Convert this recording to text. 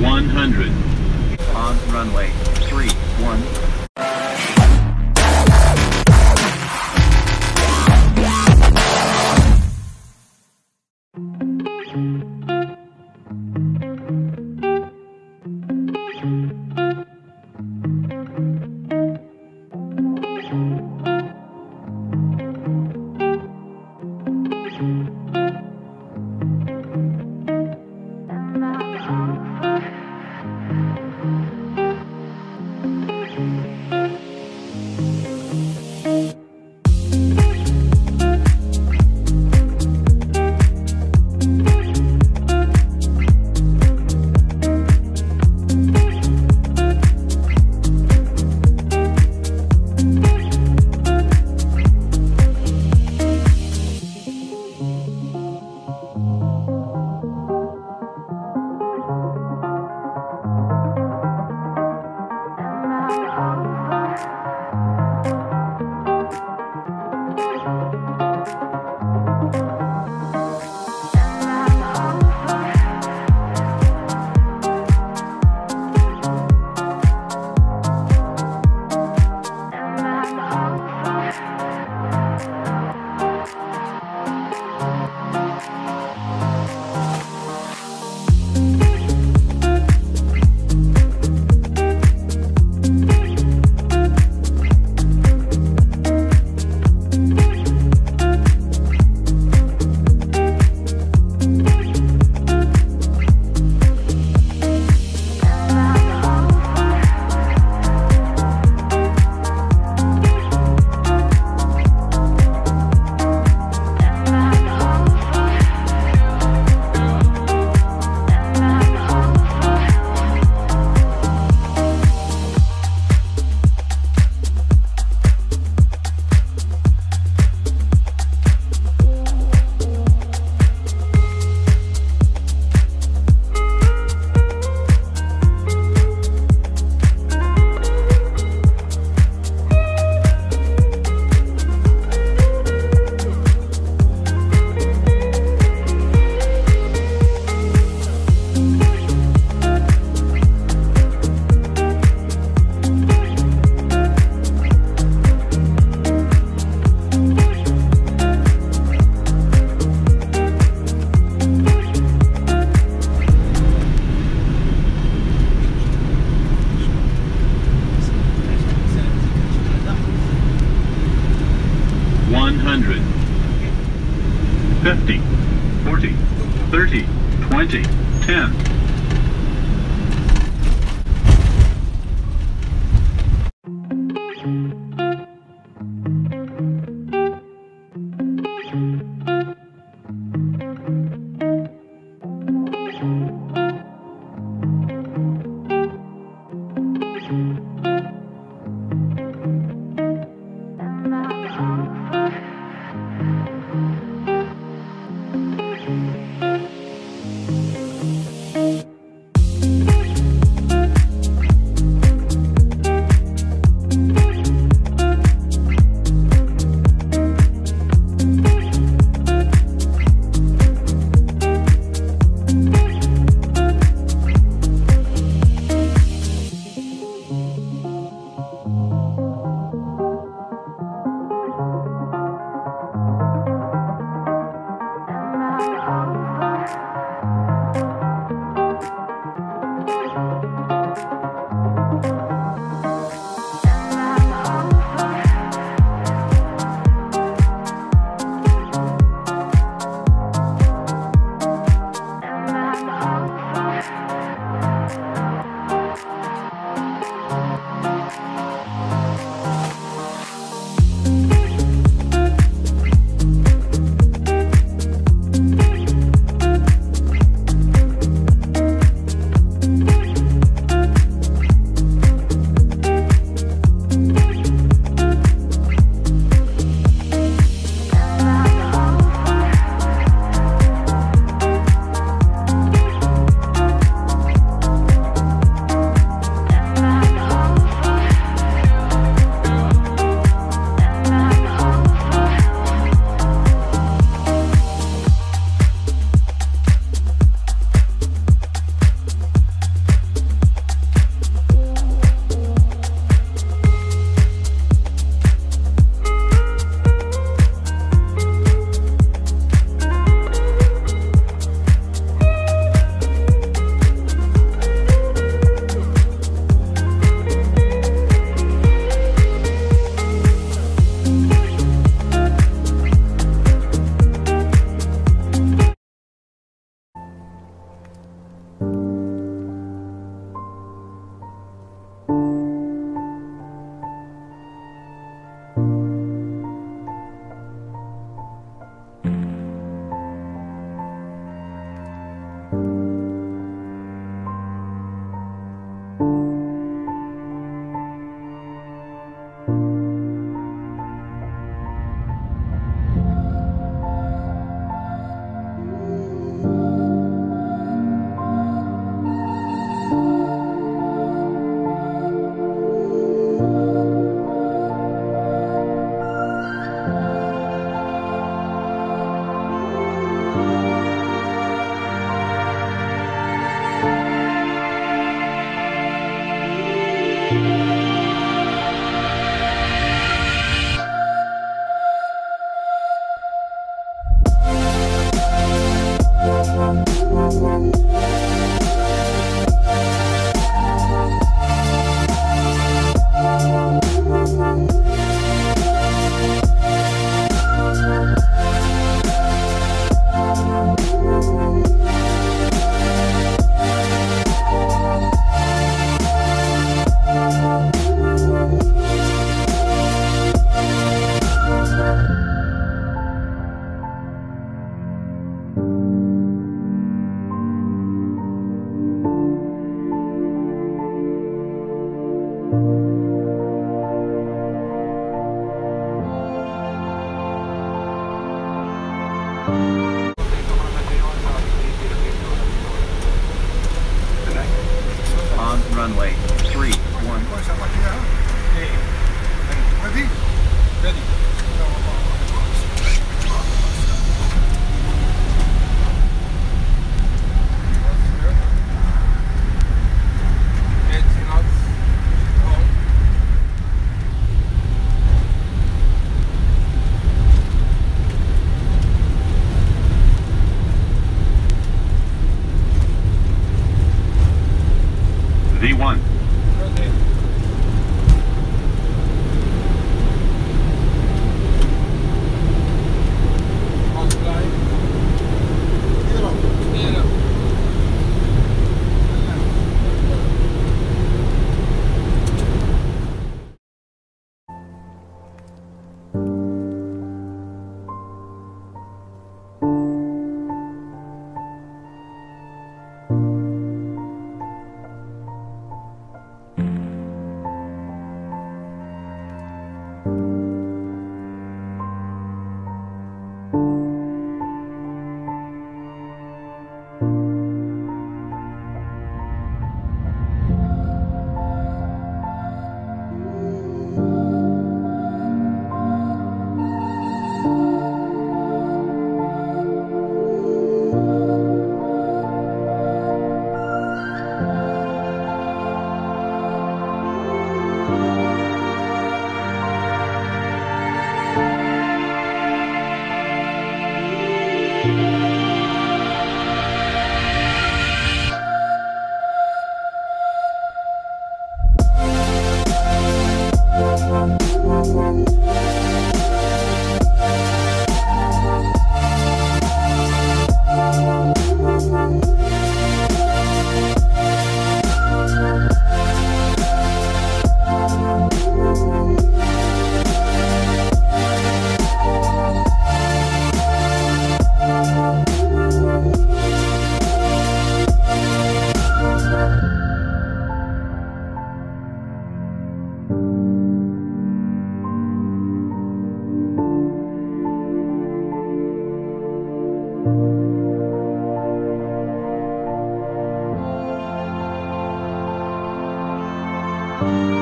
100. On runway 31. 20, 10, runway three one. Thank you.